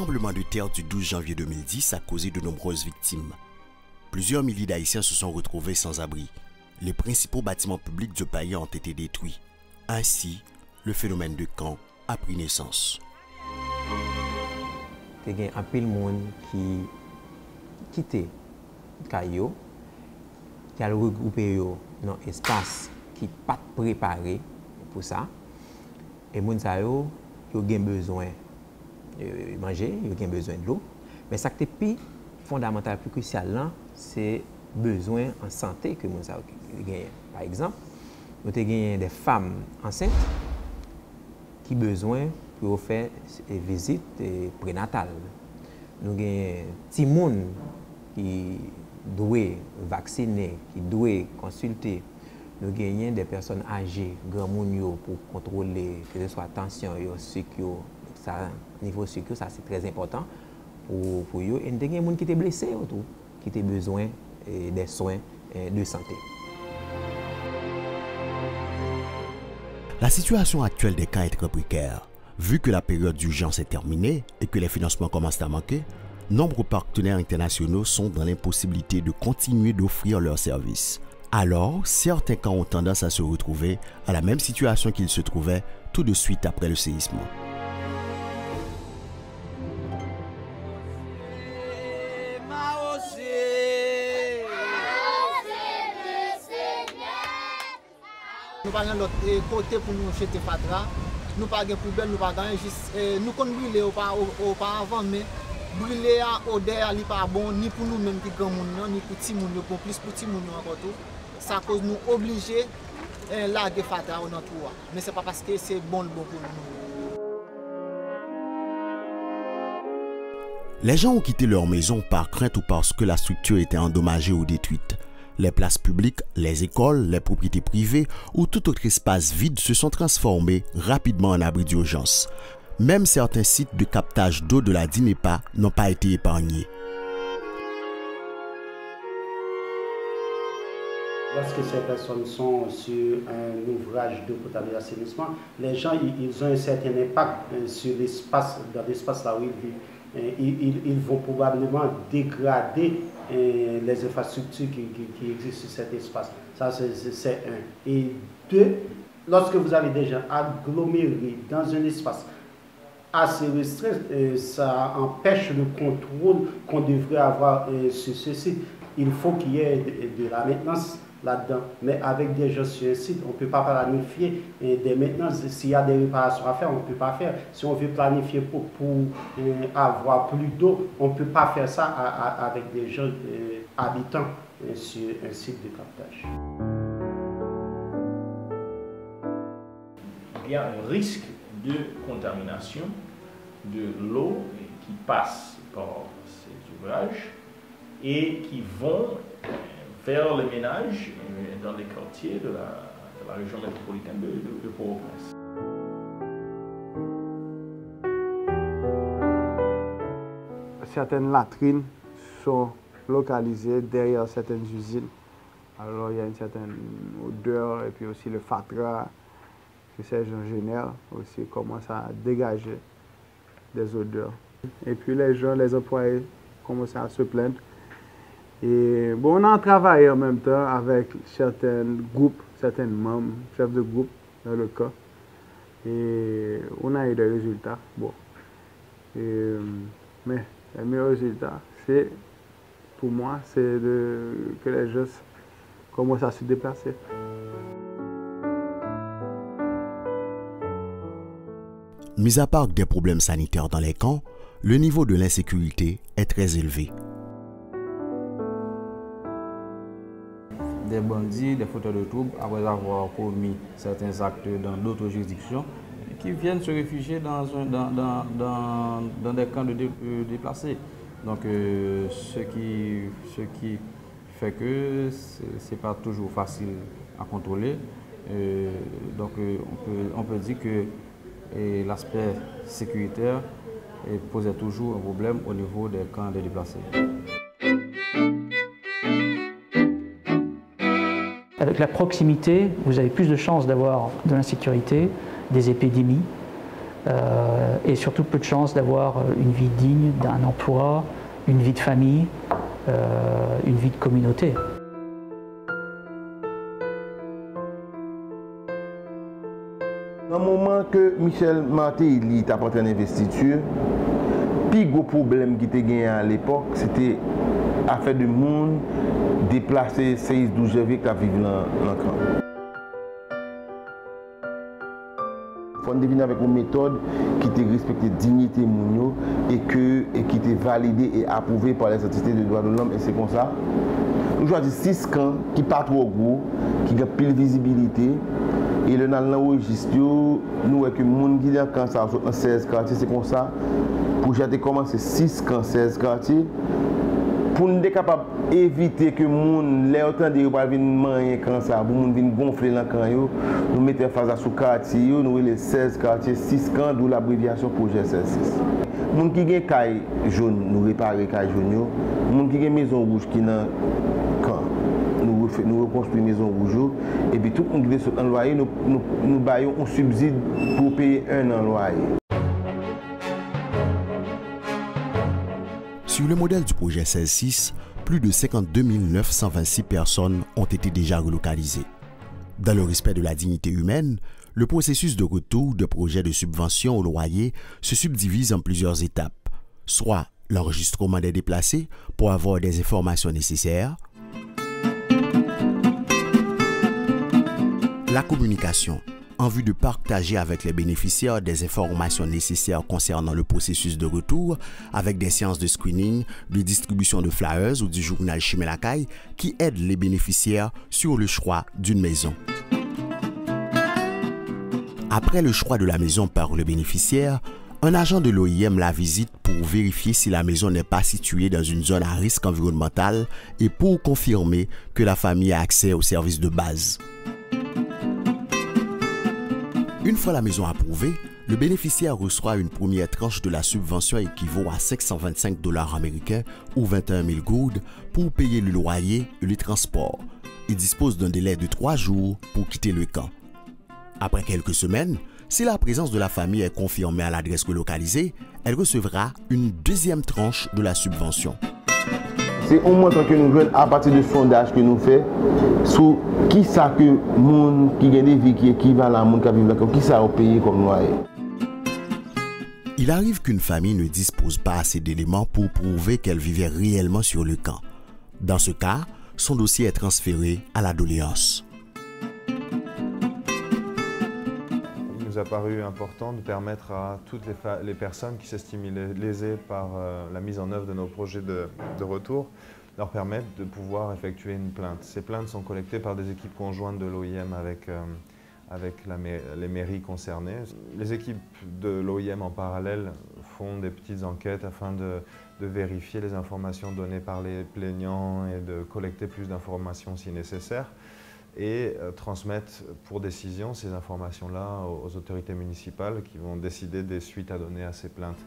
tremblement de terre du 12 janvier 2010 a causé de nombreuses victimes. Plusieurs milliers d'Haïtiens se sont retrouvés sans abri. Les principaux bâtiments publics du pays ont été détruits. Ainsi, le phénomène de camp a pris naissance. Il y a un de monde qui quitté Caillou, qui a regroupé dans un espace qui n'est pas préparé pour ça. Et les gens ont besoin manje, yo gen bezwen d'lo. Men sakte pi fondamental, pi krusyal lan, se bezwen an sante ke moun sa genyen. Par ekzamp, nou te genyen de fam ansente ki bezwen pou yo fè vizit prenatal. Nou genyen ti moun ki dwe vaksine, ki dwe konsulte, nou genyen de person aje, gran moun yo pou kontrole, kre se swa tansyon yo, sik yo, ça, niveau sucre, ça c'est très important pour, eux. Et avons des gens qui étaient blessés autour, qui ont besoin des soins de santé. La situation actuelle des cas est très précaire. Vu que la période d'urgence est terminée et que les financements commencent à manquer, nombreux partenaires internationaux sont dans l'impossibilité de continuer d'offrir leurs services. Alors, certains camps ont tendance à se retrouver à la même situation qu'ils se trouvaient tout de suite après le séisme. Nou pa gen lot eh, kote pou nou chete patra, nou pa gen poubel, nou pa gen jist, eh, nou kon brile ou pa, ou pa avan men, brile a ode a li pa bon, ni pou nou menm ki gen moun nan, ni pou ti moun yo, pou plis pou ti moun yo akotou. Sa koz nou oblije eh, lage patra ou nan touwa, men se pa paske se bon l bon pou nou. Les gens ont quitté leur maison par crainte ou parce que la structure était endommagée ou détruite. Les places publiques, les écoles, les propriétés privées ou tout autre espace vide se sont transformés rapidement en abri d'urgence. Même certains sites de captage d'eau de la DINEPA n'ont pas été épargnés. Lorsque ces personnes sont sur un ouvrage de potable d'assainissement, les gens ils ont un certain impact euh, sur l'espace, dans l'espace là où ils vivent. Ils, vont probablement dégrader les infrastructures qui, existent sur cet espace. Ça, c'est un. Et deux, lorsque vous avez des gens agglomérés dans un espace assez restreint, euh, ça empêche le contrôle qu'on devrait avoir euh, sur ce site. Il faut qu'il y ait de, la maintenance là-dedans. Mais avec des gens sur un site, on ne peut pas planifier des maintenances. S'il y a des réparations à faire, on ne peut pas faire. Si on veut planifier pour, pour avoir plus d'eau, on ne peut pas faire ça avec des gens habitants sur un site de captage. Il y a un risque de contamination de l'eau qui passe par ces ouvrages et qui vont vers les ménages dans les quartiers de la, région métropolitaine de, Port-au-Prince. Certaines latrines sont localisées derrière certaines usines. Alors il y a une certaine odeur et puis aussi le fatra que ces génèrent aussi commence à dégager des odeurs. Et puis les gens, les employés commencent à se plaindre et bon, on a travaillé en même temps avec certains groupes, certains membres, chefs de groupe dans le cas. Et on a eu des résultats. Bon. mais le meilleur résultat, c'est, pour moi, c'est que les gens commencent à se déplacer. Mis à part des problèmes sanitaires dans les camps, le niveau de l'insécurité est très élevé. Des bandits, des fauteurs de troubles, après avoir commis certains actes dans d'autres juridictions, qui viennent se réfugier dans, des camps de déplacés. Donc, euh, ce, qui, fait que ce n'est pas toujours facile à contrôler. Euh, donc, euh, on peut dire que l'aspect sécuritaire posait toujours un problème au niveau des camps de déplacés. La proximité, vous avez plus de chances d'avoir de l'insécurité, des épidémies, et surtout peu de chance d'avoir une vie digne d'un emploi, une vie de famille, une vie de communauté. Dans le moment que Michel Marté il apporté une investiture, le plus gros problème qui était gagné à l'époque, c'était affaire de monde deplase seyis 12 jeve ka vive nan kran. Fon devine avèk ou metode ki te respekte dignite moun yo e ki te valide e apouve par les entité de doa de l'homme e se kon sa. Nou jwa di 6 kan ki pa tro gwo, ki gen pil vizibilite, e le nan nan wejist yo, nou weke moun gilyan kan sa an 16 kati, se kon sa, pou jate koman se 6 kan 16 kati, pou nou de kapab evite ke moun le otan de yo pa vin manye kan sa, pou moun vin gonfle lan kan yo, nou mette faza sou kati yo, nou wile 16 kati, 6 kan dou l'abrivyasyon proje 16-6. Moun ki gen kay joun, nou repare kay joun yo, moun ki gen mezon rouj ki nan kan, nou rekonstruy mezon rouj yo, epi tout moun ki de sot an loye, nou, nou, nou bayon on subside pou peye 1 an loye. Sur le modèle du projet 16-6, plus de 52 926 personnes ont été déjà relocalisées. Dans le respect de la dignité humaine, le processus de retour de projet de subvention au loyer se subdivise en plusieurs étapes, soit l'enregistrement des déplacés pour avoir des informations nécessaires, La communication en vue de partager avec les bénéficiaires des informations nécessaires concernant le processus de retour avec des séances de screening, de distribution de flyers ou du journal Chimelakai qui aident les bénéficiaires sur le choix d'une maison. Après le choix de la maison par le bénéficiaire, un agent de l'OIM la visite pour vérifier si la maison n'est pas située dans une zone à risque environnemental et pour confirmer que la famille a accès aux services de base. Une fois la maison approuvée, le bénéficiaire reçoit une première tranche de la subvention équivaut à 525 dollars américains ou 21 000 goudes pour payer le loyer et le transport. Il dispose d'un délai de trois jours pour quitter le camp. Après quelques semaines, si la présence de la famille est confirmée à l'adresse relocalisée, elle recevra une deuxième tranche de la subvention. C'est au moins que nous jouons à partir du sondage que nous faisons sur qui ça que monde qui a des vies qui équivalent à monde qui vivent là, qui ça a payé comme loyer. Il arrive qu'une famille ne dispose pas assez d'éléments pour prouver qu'elle vivait réellement sur le camp. Dans ce cas, son dossier est transféré à la doléance. A paru important de permettre à toutes les, personnes qui s'estiment lésées par euh, la mise en œuvre de nos projets de, retour, leur permettre de pouvoir effectuer une plainte. Ces plaintes sont collectées par des équipes conjointes de l'OIM avec, euh, avec les mairies concernées. Les équipes de l'OIM en parallèle font des petites enquêtes afin de, de vérifier les informations données par les plaignants et de collecter plus d'informations si nécessaire et euh, transmettre pour décision ces informations-là aux, autorités municipales qui vont décider des suites à donner à ces plaintes.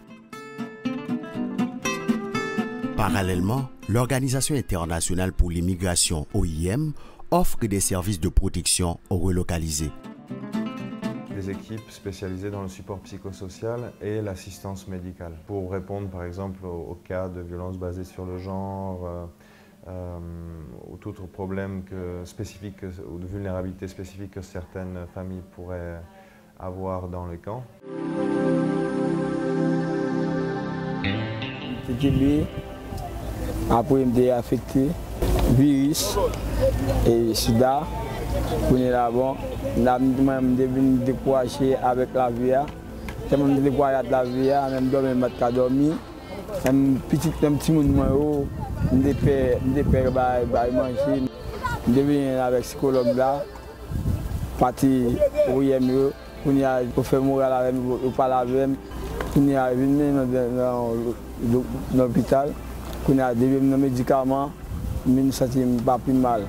Parallèlement, l'Organisation internationale pour l'immigration, OIM, offre des services de protection aux relocalisés. Des équipes spécialisées dans le support psychosocial et l'assistance médicale pour répondre par exemple aux, cas de violences basées sur le genre, euh, ou tout autre problème que, spécifique ou de vulnérabilité spécifique que certaines familles pourraient avoir dans les camps. TGB, après été affecté, virus et sida, pour est là-bas, même devenu découragé avec la vie. Je suis découragé avec la vie, même dormir, Mwen pitit nan pti moun mwen yo, mwen deper bay manjin. Mwen devyen avèk psikolog la, pati ouyem yo, mwen ya ofe moral avèm, ou pal avèm. Mwen ya vinmen nan l'opital, mwen ya devyen nan medikaman, mwen sati mwen papi mal.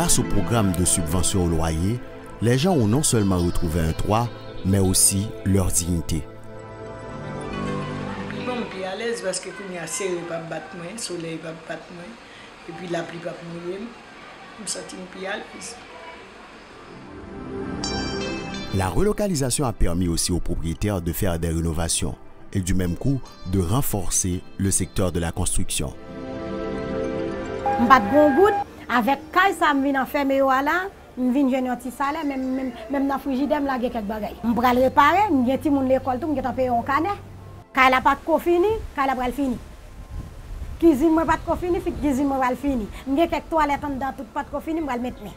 Grâce au programme de subvention au loyer, les gens ont non seulement retrouvé un toit, mais aussi leur dignité. Bon, puis à l'aise parce que quand il y a serré pas battre moi, soleil pas battre moi. epi la relocalisation a permis aussi aux propriétaires de faire des rénovations et du même coup de renforcer le secteur de la construction. Mbat gon gout, Avèk kaj sa m vin an fèmè yo ala, m vin jen yon ti salè, mèm nan fujidèm la ge kek bagay. M bral repare, m gen ti moun l'ekol tou, m gen tan pe yon kanè. Kaj la pat ko fini, kaj la bral fini. Kizin mwen pat ko fini, fit kizin mwen bral fini. M gen kek toalet an dan tout pat ko fini, m bral metne.